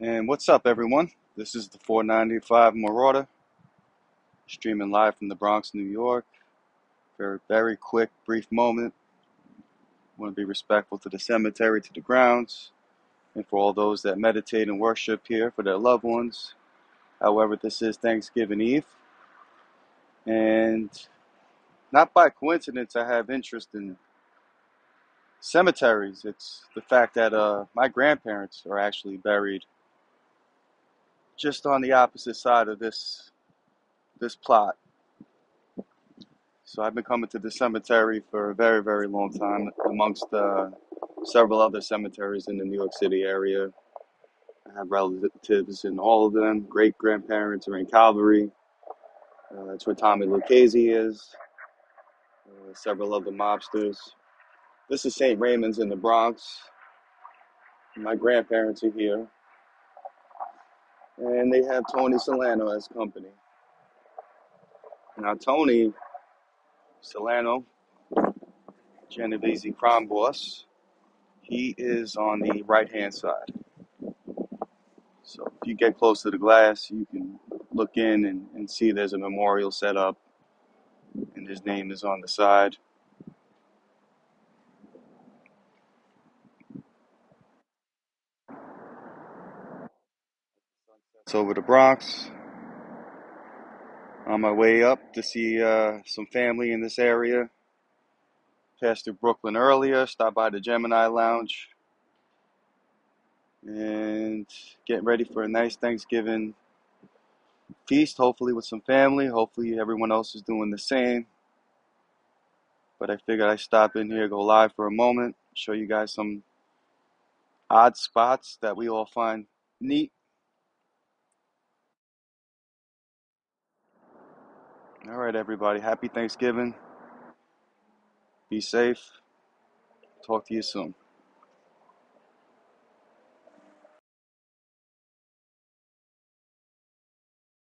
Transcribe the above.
And what's up, everyone? This is the 495 Marauder, streaming live from the Bronx, New York. Very, very quick, brief moment. Want to be respectful to the cemetery, to the grounds, and for all those that meditate and worship here for their loved ones. However, this is Thanksgiving Eve, and not by coincidence, I have interest in cemeteries. It's the fact that uh, my grandparents are actually buried just on the opposite side of this this plot. So I've been coming to the cemetery for a very, very long time, amongst uh, several other cemeteries in the New York City area. I have relatives in all of them. Great grandparents are in Calvary. Uh, that's where Tommy Lucchese is. Uh, several other mobsters. This is St. Raymond's in the Bronx. My grandparents are here, and they have Tony Salerno as company. Now, Tony Salerno, Genovese crime boss, he is on the right hand side. So if you get close to the glass, you can look in and, and see there's a memorial set up, and his name is on the side. It's over the Bronx. On my way up to see uh, some family in this area. Passed through Brooklyn earlier, stopped by the Gemini Lounge, and getting ready for a nice Thanksgiving feast, hopefully with some family. Hopefully everyone else is doing the same. But I figured I'd stop in here, go live for a moment, show you guys some odd spots that we all find neat. All right, everybody. Happy Thanksgiving. Be safe. Talk to you soon.